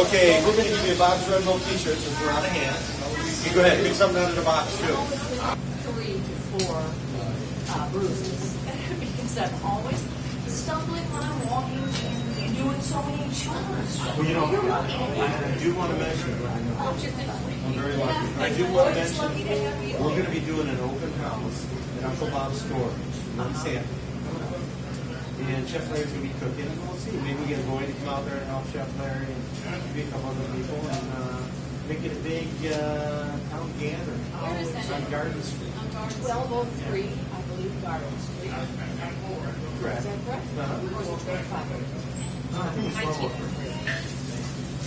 Okay, we're gonna give you a Bob's Red Bull t-shirt since we're out of hand. You go ahead, pick something out of the box too. three to four uh, bruises because I'm always stumbling when I'm walking and doing so many chores. Well, you know, I do want to mention, I'm very lucky. I do want to mention, we're gonna be doing an open house at Uncle Bob's store on Santa. And Chef Larry's gonna be cooking, and we'll see, maybe we get Roy to come out there and help Chef Larry and maybe a couple other people and, uh, make it a big, uh, town gathering Where is that on? Garden Street. On Garden Twelve oh three, I believe, Garden Street. Is Correct. that correct? Uh-huh. Or is it twenty-five? I think it's Roy.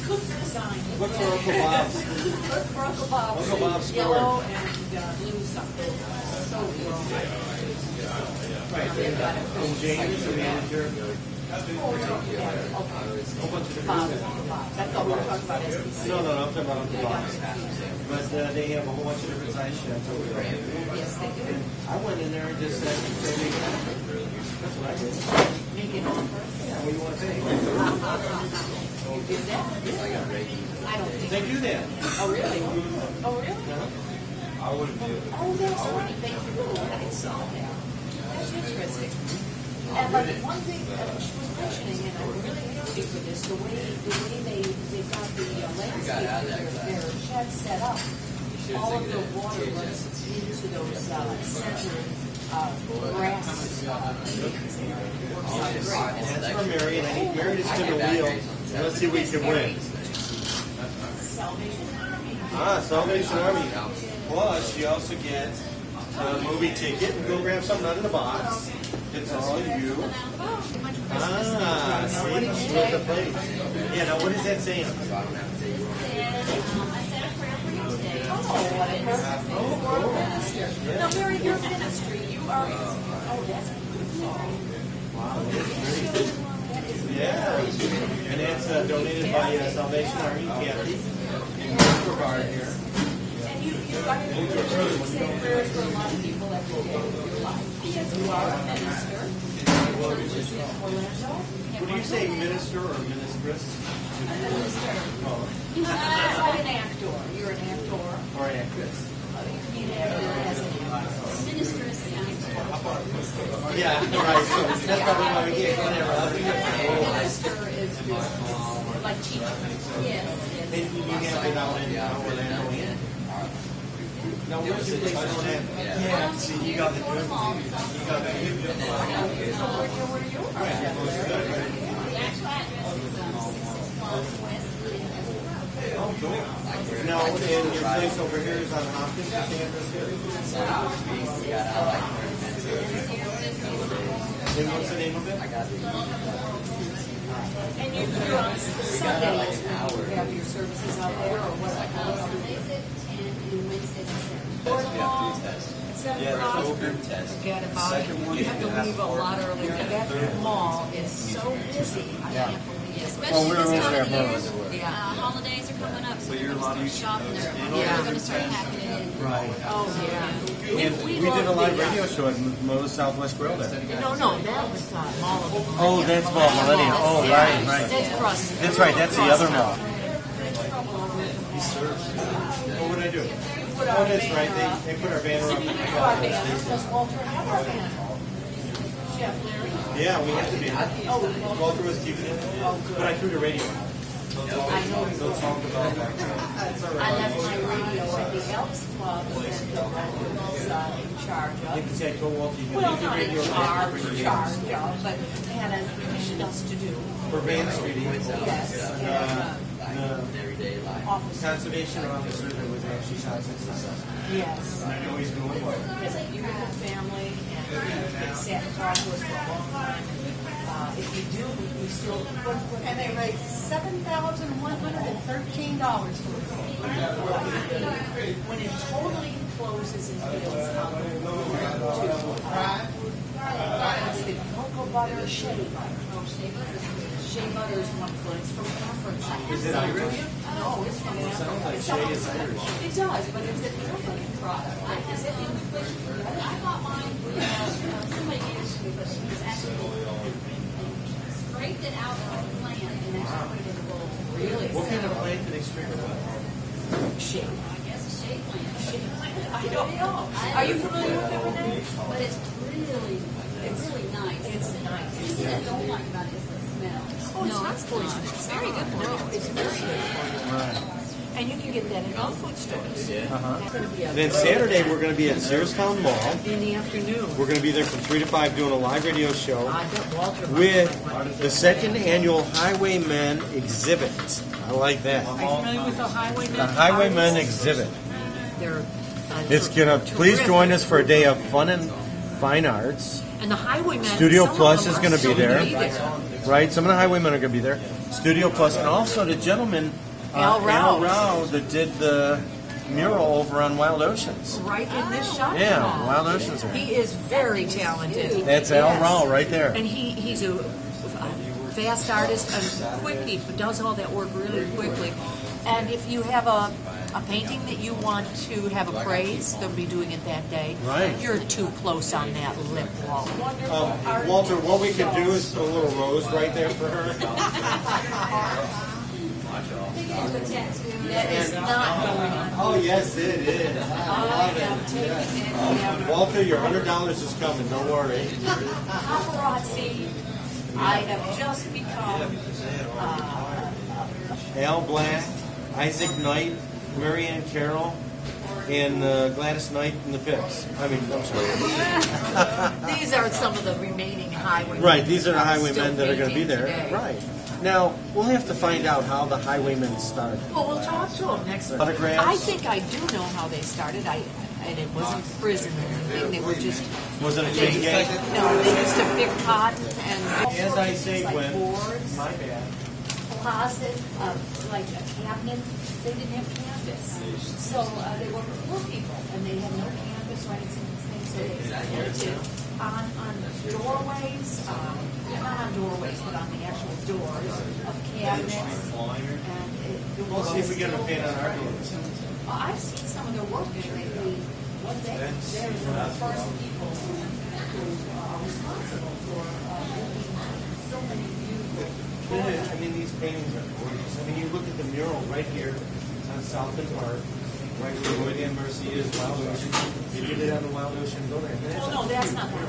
Cook design. Look for Uncle Bob's. Look for Uncle Bob's. Uncle Bob's. Yellow and uh, blue something. So good. Right, They've got it. and James, the manager, whole bunch of different Bob, things. Bob. That's what we're talking about. No, no, no, I'm talking about Uncle Bob's. But uh, they have a whole bunch of different size chefs over there. Yes, they do. I went in there and just said, "Say make that's what I did. Make an offer. Yeah, what do you want to pay? You did that? I don't think. They do that. Oh, really? Oh, really? Yeah. Oh, that's right. Thank you. I saw that. That's interesting. And but one thing that she was mentioning, and I'm really happy for this, the way, the way they, they got the uh, landscape, their, their shed set up. All of the water runs into those, uh, center, uh, grass. uh, things there. It works out great. And that's for Mary, and I need Mary to spin the wheel. And let's see if we can win. Salvation Army. Ah, Salvation Army. Plus, you also get a movie ticket and go grab something out of the box. It's all you. Ah, see, was the place. Yeah, now what is that saying? I said a prayer for you today. What a perfect thing for a minister. Now, Mary, your ministry, you are, oh, that's good. Yeah, and it's uh, donated by uh, Salvation Army Kathy here. And you, you, I mean, you really say prayers for a lot of people every day of your life. Because you are a minister. Churches in Orlando. What do you say, minister or ministress? A minister. Oh, It's like an actor. You're an actor. or actress? You an actor as an actor. Minister is the actor. Yeah, right. So that's probably why we get whatever. I'll do it. Minister is, like teacher. Yes. They you have it out in Orlando. Now, where's your place on him? Yeah, see, you got the good one. You got the good one. Where you are. The actual address is um, 6 West Road. Now, and your place over here is on Hopkins, the campus here? Then what's the name of it? I got it. And you do on Sunday, you have your services out there or what? Wednesday, 10, and Wednesday, affordable. except Yeah, for group test. Forget about it. Second one, You have to leave a lot earlier. That mall is so busy. I can't believe it. Especially we're this year, Yeah. Uh, holidays are coming up, so you're people to start shopping. there. They're Yeah. going to start hacking. Right. Oh, yeah. We did a live radio show at Moe's Southwest Grill there. No, no, that was uh, Mall. Oh, that's Mall Millennium. Oh, right, right. That's cross. That's right, that's the other mall. What would I do? Oh, that's right. They, they put our banner up. Our banner, does Walter have our banner? Jeff Larry? Yeah, we had the banner. Walter was keeping it, but I threw the radio out. I know. So talk about that. That's all I left my radio at the Elks Club and Walter was uh, in charge You of. can say I told Walter you Well, can leave the not in radio charge, in charge of, but had a commission us to do. for Van Street. Yes, And, and, uh, the uh, officer. conservation officer that was actually shot successful. Yes. I know he's doing well. Has a beautiful family and they sat and talked to us for a long time. Uh, if you do, we we still. And they raised seven thousand one hundred and thirteen dollars for it. When it totally closes and heals, I'll to, uh, it's the cocoa butter shea butter. Shea butter is one foot, it's from conference. Is it Irish? No, it's from Africa. sounds like shea is Irish. It does, but it's a company product. Is it English? I bought mine, uh, somebody gave it to me, but she was actually scraped it out of the plant and actually put it in a bowl. Really? What kind of Street or what? Shade. I guess a shade plant. I don't know. Are you familiar with it, Renee? But it's really, it's really nice. It's nice. The thing I don't like about it is the smell. Oh, it's not poisonous. It's very good for you. it's very good for you. Right. And you can get that in all food stores. Uh-huh. That's gonna be a And then Saturday, we're gonna be at Searstown Mall. In the afternoon. We're gonna be there from three to five doing a live radio show Walter. with the second annual Highwaymen exhibit. I like that. Are you familiar with the Highwaymen? The Highwaymen exhibit. They're. uh, It's gonna, please join us for a day of fun and fine arts. And the Highwaymen. Studio Plus is gonna be still there. Right, some of the highwaymen are gonna be there. Studio Plus, and also the gentleman, uh, Al Rao. Al that did the mural over on Wild Oceans. Right in this shop. Yeah, mall. Wild Oceans. Are. He is very talented. That's Al Yes. Rao right there. And he, he's a a fast artist and quick. He does all that work really quickly. And if you have a, a painting that you want to have appraised, they'll be doing it that day. Right. You're too close on that lip wall. Um. Walter, what we could do is put a little rose right there for her. They get into a tattoo. That is not going on. Oh, yes, it is. I am taking it. Walter, your hundred dollars is coming, don't worry. Paparazzi. I have just become, uh, Al Black, Isaac Knight, Mary Ann Carroll, and uh, Gladys Knight and the Pips. I mean, I'm sorry. these are some of the remaining highwaymen. Right, these are the highwaymen that are going to be there. today. Right. Now, we'll have to find out how the highwaymen started. Well, we'll talk to them next week. Autographs? I think I do know how they started. I and it wasn't prison or anything. They were just Was it a chain gang? no. They used to pick cotton and As I say, like when boards, my bad. Closet, uh, like a cabinet. They didn't have canvas, so uh, they were poor people and they had no canvas or anything. So they painted on on doorways, um, not on doorways, but on the actual doors of cabinets. And it, it We'll was see if we get to paint on our doors. well, I've seen some of their work, and they, what they, they're the first people who, who are responsible for, uh, making so many beautiful Yeah. I mean, these paintings are gorgeous. I mean, you look at the mural right here It's on Southland Park, right where Loyd Have Mercy is, Wild Ocean. They did it on the Wild Ocean building. I No, that's no, that's not highway.